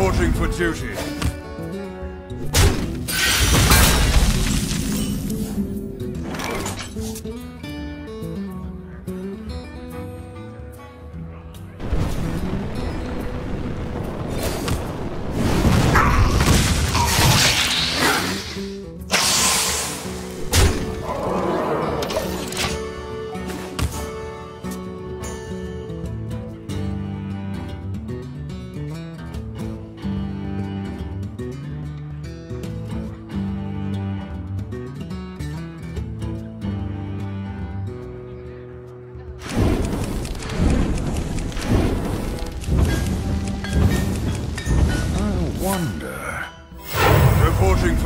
Reporting for duty.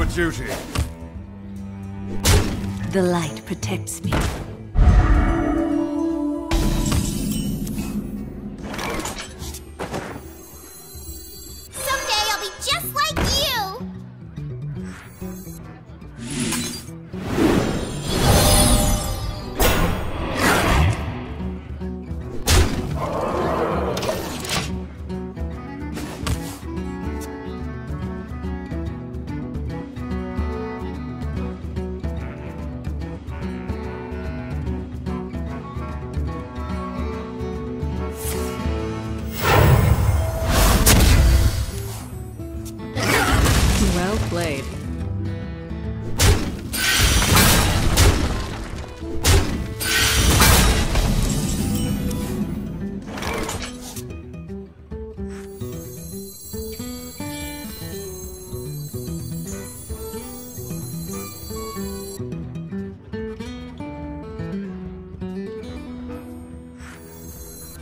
For duty. The light protects me. Someday I'll be just like you!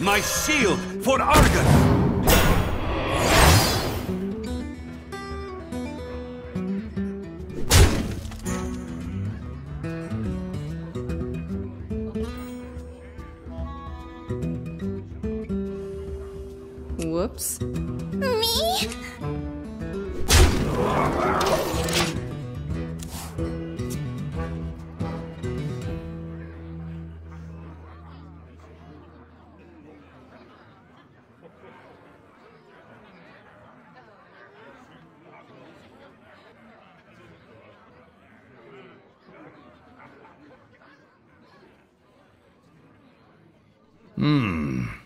My shield for Argus! Whoops. Me? Get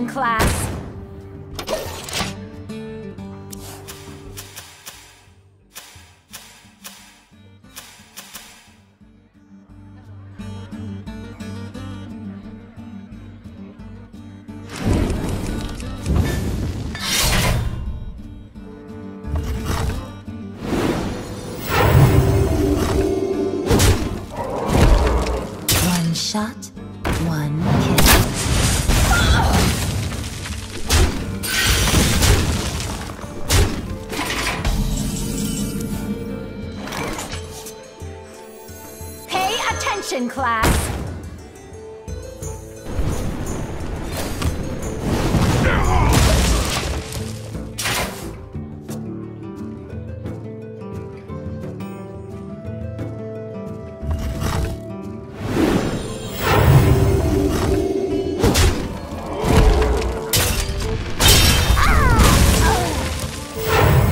attention, class! Shot, attention, class!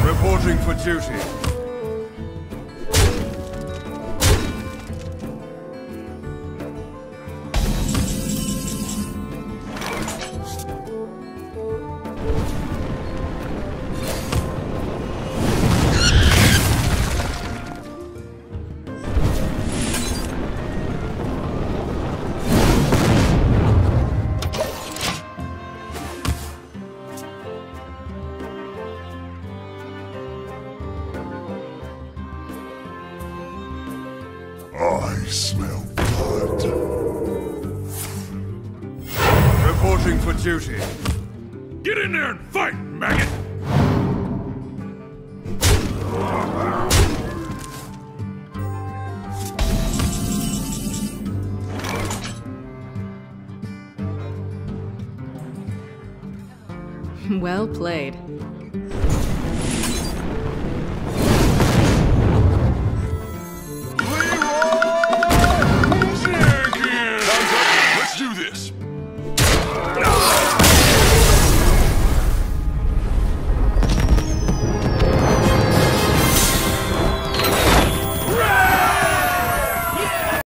Reporting for duty. Smell blood. Reporting for duty. Get in there and fight, maggot! Well played.